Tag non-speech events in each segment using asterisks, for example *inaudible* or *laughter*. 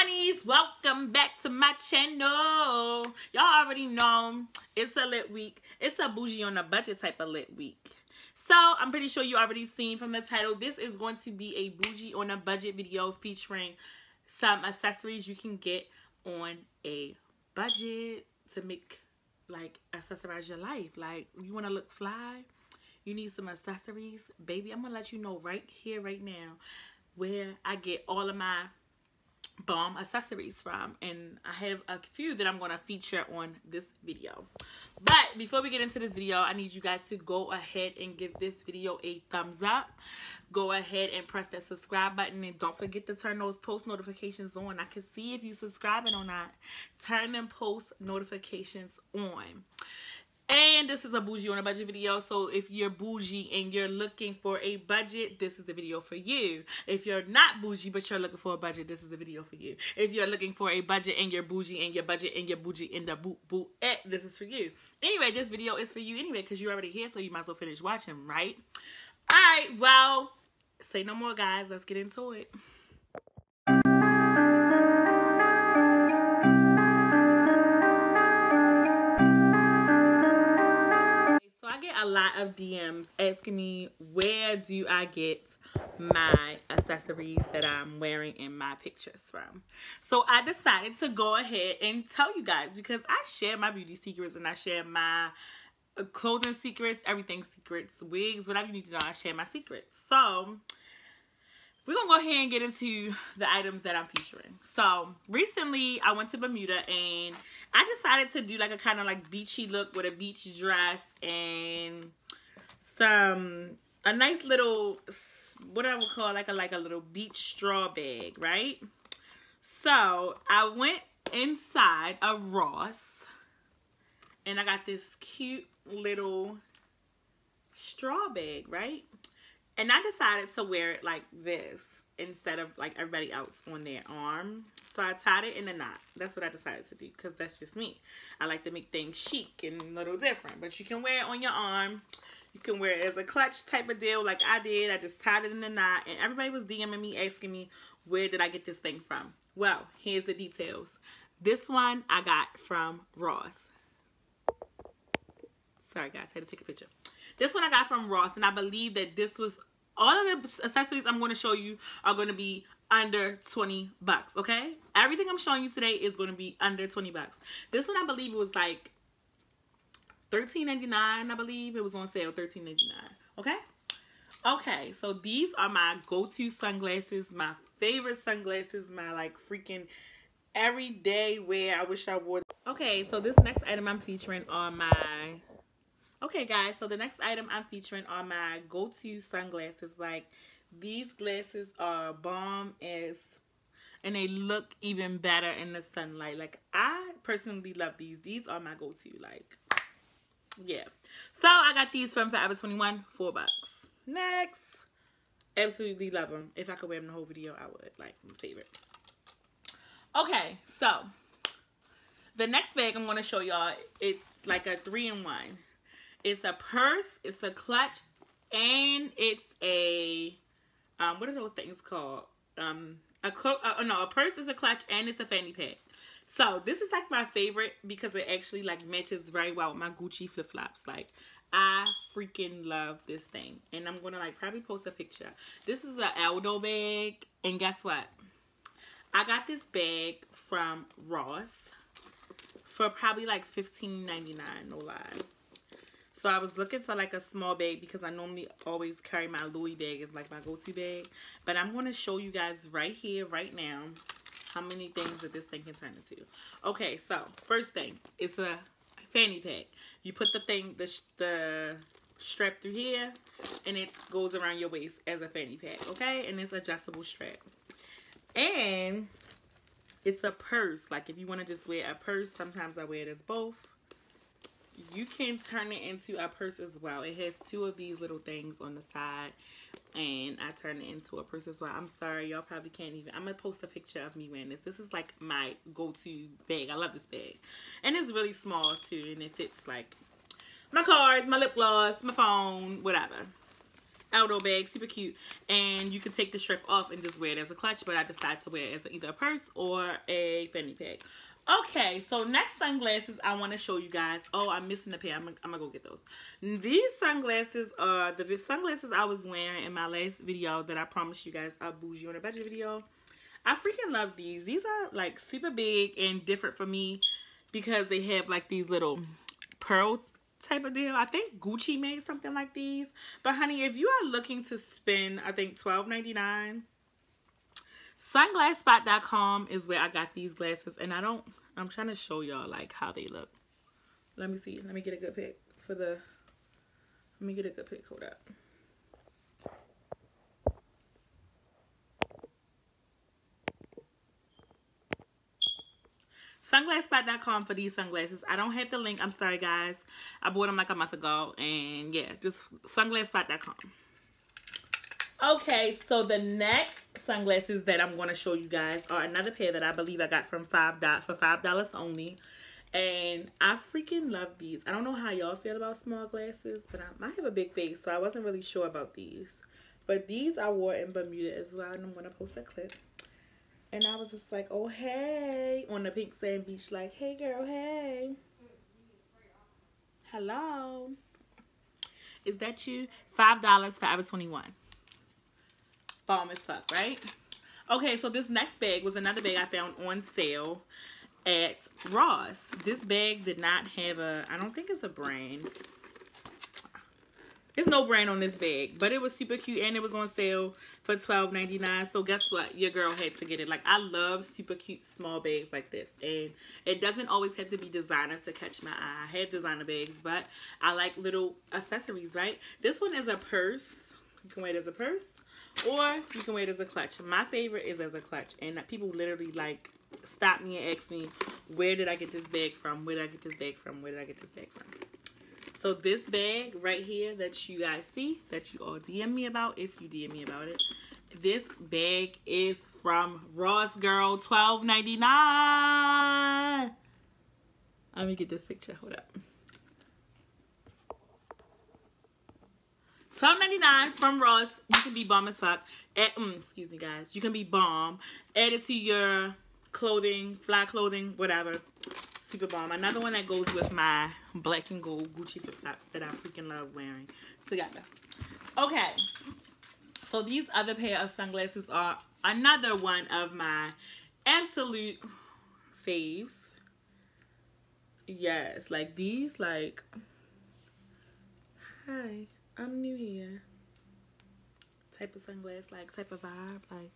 honeys welcome back to my channel. Y'all already know it's a lit week. It's a bougie on a budget type of lit week. So i'm pretty sure you already seen from the title this is going to be a bougie on a budget video featuring some accessories you can get on a budget to make like accessorize your life. Like you want to look fly? You need some accessories? Baby i'm gonna let you know right here right now where i get all of my bomb accessories from and I have a few that I'm going to feature on this video. But before we get into this video I need you guys to go ahead and give this video a thumbs up. Go ahead and press that subscribe button and don't forget to turn those post notifications on. I can see if you subscribing or not. Turn them post notifications on and this is a bougie on a budget video. So if you're bougie and you're looking for a budget, this is the video for you. If you're not bougie but you're looking for a budget, this is the video for you. If you're looking for a budget and you're bougie and your budget and your bougie in the boot boot eh, this is for you. Anyway, this video is for you anyway because you're already here, so you might as well finish watching, right? All right, well, say no more, guys. Let's get into it. Lot of DMs asking me where do I get my accessories that I'm wearing in my pictures from. So I decided to go ahead and tell you guys because I share my beauty secrets and I share my uh, clothing secrets, everything secrets, wigs, whatever you need to know, I share my secrets. So we're gonna go ahead and get into the items that I'm featuring. So recently I went to Bermuda and I decided to do like a kind of like beachy look with a beach dress and some a nice little what I would call like a like a little beach straw bag, right? So I went inside a Ross and I got this cute little straw bag, right? And I decided to wear it like this instead of like everybody else on their arm. So I tied it in a knot. That's what I decided to do because that's just me. I like to make things chic and a little different. But you can wear it on your arm. You can wear it as a clutch type of deal like I did. I just tied it in a knot. And everybody was DMing me asking me where did I get this thing from. Well, here's the details. This one I got from Ross. Sorry guys, I had to take a picture. This one I got from Ross and I believe that this was all of the accessories I'm going to show you are going to be under 20 bucks, okay? Everything I'm showing you today is going to be under 20 bucks. This one, I believe it was like $13.99, I believe. It was on sale, $13.99, okay? Okay, so these are my go-to sunglasses, my favorite sunglasses, my like freaking everyday wear. I wish I wore. Okay, so this next item I'm featuring are my Okay, guys, so the next item I'm featuring are my go-to sunglasses. Like, these glasses are bomb as, and they look even better in the sunlight. Like, I personally love these. These are my go-to, like, yeah. So, I got these from Forever 21, four bucks. Next. Absolutely love them. If I could wear them the whole video, I would. Like, my favorite. Okay, so, the next bag I'm going to show y'all, it's like a three-in-one. It's a purse, it's a clutch, and it's a, um, what are those things called? Um, a clo uh, no, a purse is a clutch, and it's a fanny pack. So this is like my favorite because it actually like matches very well with my Gucci flip flops. Like I freaking love this thing, and I'm gonna like probably post a picture. This is an Aldo bag, and guess what? I got this bag from Ross for probably like $15.99, no lie. So I was looking for like a small bag because I normally always carry my Louis bag as like my go-to bag. But I'm going to show you guys right here, right now, how many things that this thing can turn into. Okay, so first thing, it's a fanny pack. You put the thing, the, the strap through here, and it goes around your waist as a fanny pack, okay? And it's adjustable strap. And it's a purse. Like if you want to just wear a purse, sometimes I wear it as both you can turn it into a purse as well. It has two of these little things on the side and I turn it into a purse as well. I'm sorry, y'all probably can't even. I'm going to post a picture of me wearing this. This is like my go-to bag. I love this bag. And it's really small too and it fits like my cards, my lip gloss, my phone, whatever. Aldo bag, super cute. And you can take the strap off and just wear it as a clutch, but I decided to wear it as either a purse or a fanny pack. Okay, so next sunglasses I want to show you guys. Oh, I'm missing a pair. I'm, I'm going to go get those. These sunglasses are the sunglasses I was wearing in my last video that I promised you guys a bougie on a budget video. I freaking love these. These are like super big and different for me because they have like these little pearls type of deal. I think Gucci made something like these. But honey, if you are looking to spend, I think $12.99, sunglassspot.com is where I got these glasses. And I don't, I'm trying to show y'all like how they look. Let me see. Let me get a good pic for the, let me get a good pic. Hold up. sunglassspot.com for these sunglasses. I don't have the link. I'm sorry, guys. I bought them like a month ago. And yeah, just sunglassspot.com. Okay, so the next sunglasses that I'm going to show you guys are another pair that I believe I got from five dot for five dollars only, and I freaking love these. I don't know how y'all feel about small glasses, but I, I have a big face, so I wasn't really sure about these. But these I wore in Bermuda as well, and I'm to post a clip. And I was just like, oh, hey, on the pink sand beach, like, hey, girl, hey. Hello. Is that you? $5, Forever 21. Bomb as fuck, right? Okay, so this next bag was another bag I found on sale at Ross. This bag did not have a, I don't think it's a brand. There's no brand on this bag, but it was super cute and it was on sale for $12.99. So guess what? Your girl had to get it. Like I love super cute small bags like this. And it doesn't always have to be designer to catch my eye. I have designer bags, but I like little accessories, right? This one is a purse. You can wear it as a purse or you can wear it as a clutch. My favorite is as a clutch. And people literally like stop me and ask me, where did I get this bag from? Where did I get this bag from? Where did I get this bag from? So this bag right here that you guys see, that you all DM me about, if you DM me about it, this bag is from Ross Girl, twelve ninety nine. Let me get this picture. Hold up. Twelve ninety nine from Ross. You can be bomb as fuck. Add, mm, excuse me, guys. You can be bomb. Add it to your clothing, fly clothing, whatever super bomb. Another one that goes with my black and gold Gucci flip-flops that I freaking love wearing together. Okay. So these other pair of sunglasses are another one of my absolute faves. Yes, like these, like, hi, I'm new here. Type of sunglass, like, type of vibe, like,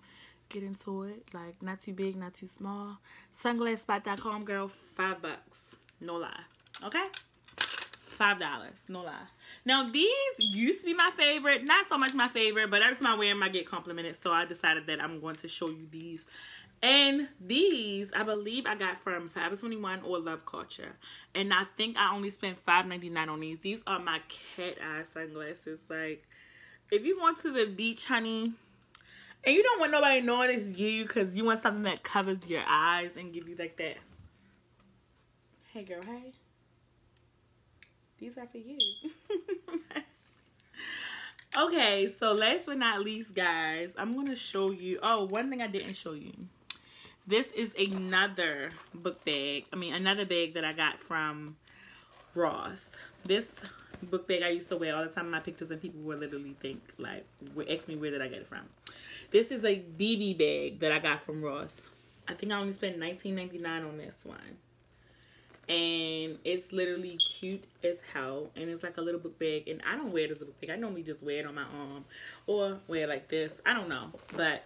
get into it. Like, not too big, not too small. Sunglassspot.com, girl, five bucks. No lie. Okay? Five dollars. No lie. Now, these used to be my favorite. Not so much my favorite, but every time I wear them, I get complimented. So I decided that I'm going to show you these. And these, I believe I got from Forever 21 or Love Culture. And I think I only spent $5.99 on these. These are my cat eye sunglasses. Like, if you want to the beach, honey, and you don't want nobody knowing it's you because you want something that covers your eyes and give you like that. Hey girl, hey. These are for you. *laughs* okay, so last but not least, guys, I'm going to show you. Oh, one thing I didn't show you. This is another book bag. I mean, another bag that I got from Ross. This book bag I used to wear all the time in my pictures and people would literally think, like, ask me where did I get it from. This is a BB bag that I got from Ross. I think I only spent $19.99 on this one. And it's literally cute as hell. And it's like a little book bag. And I don't wear it as a book bag. I normally just wear it on my arm. Or wear it like this. I don't know. But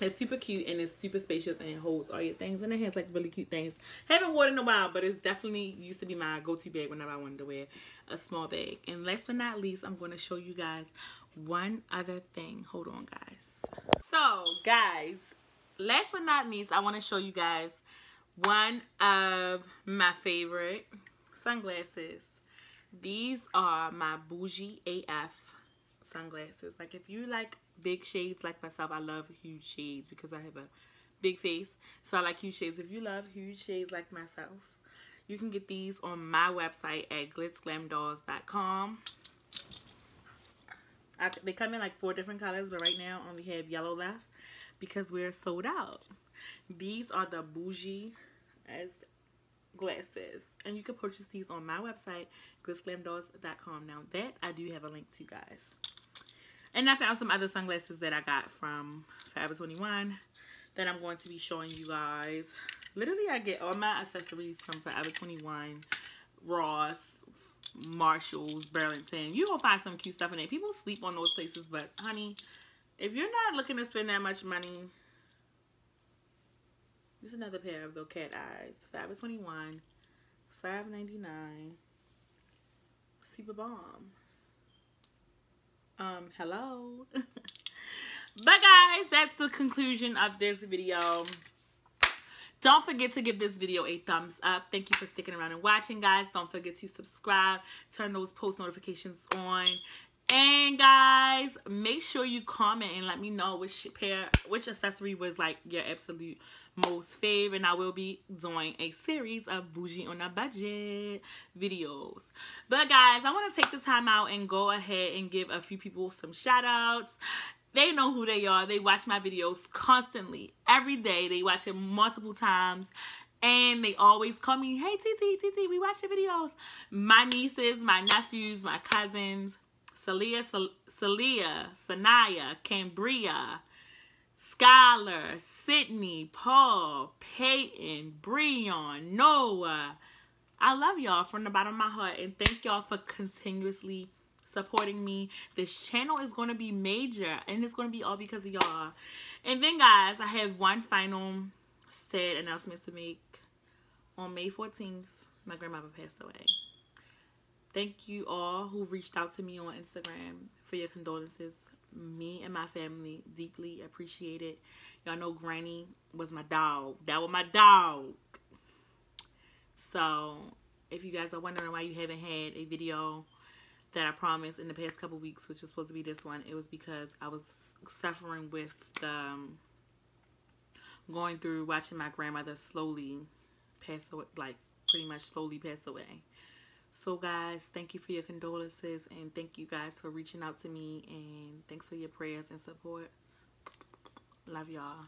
it's super cute and it's super spacious and it holds all your things and it has like really cute things. Haven't worn it in a while, but it's definitely used to be my go-to bag whenever I wanted to wear a small bag. And last but not least, I'm going to show you guys one other thing. Hold on, guys. So, guys, last but not least, I want to show you guys one of my favorite sunglasses. These are my bougie AF sunglasses. Like, if you like big shades like myself, I love huge shades because I have a big face. So I like huge shades. If you love huge shades like myself, you can get these on my website at glitzglamdolls.com. I, they come in like four different colors, but right now I only have yellow left because we're sold out. These are the bougie as glasses. And you can purchase these on my website, glitzglamdolls.com. Now that I do have a link to guys. And I found some other sunglasses that I got from Forever 21 that I'm going to be showing you guys. Literally, I get all my accessories from Forever 21, Ross, Marshalls, Burlington. You will find some cute stuff in there. People sleep on those places, but honey, if you're not looking to spend that much money, use another pair of those cat eyes. Forever 21, $5.99. Super bomb. Um, hello. *laughs* but guys, that's the conclusion of this video. Don't forget to give this video a thumbs up. Thank you for sticking around and watching, guys. Don't forget to subscribe. Turn those post notifications on. And guys, make sure you comment and let me know which pair, which accessory was like your absolute most favorite. And I will be doing a series of bougie on a budget videos. But guys, I want to take the time out and go ahead and give a few people some shout outs. They know who they are. They watch my videos constantly. Every day. They watch it multiple times. And they always call me, hey, TT, TT, we watch your videos. My nieces, my nephews, my cousins, Celia, Celia, Sanaya, Cambria, Skylar, Sydney, Paul, Peyton, Breon, Noah. I love y'all from the bottom of my heart and thank y'all for continuously supporting me. This channel is going to be major and it's going to be all because of y'all. And then guys, I have one final sad announcement to make. On May 14th, my grandmother passed away. Thank you all who reached out to me on Instagram for your condolences. Me and my family deeply appreciate it. Y'all know Granny was my dog. That was my dog. So, if you guys are wondering why you haven't had a video that I promised in the past couple weeks, which was supposed to be this one, it was because I was suffering with the um, going through watching my grandmother slowly pass away, like pretty much slowly pass away. So guys, thank you for your condolences and thank you guys for reaching out to me and thanks for your prayers and support. Love y'all.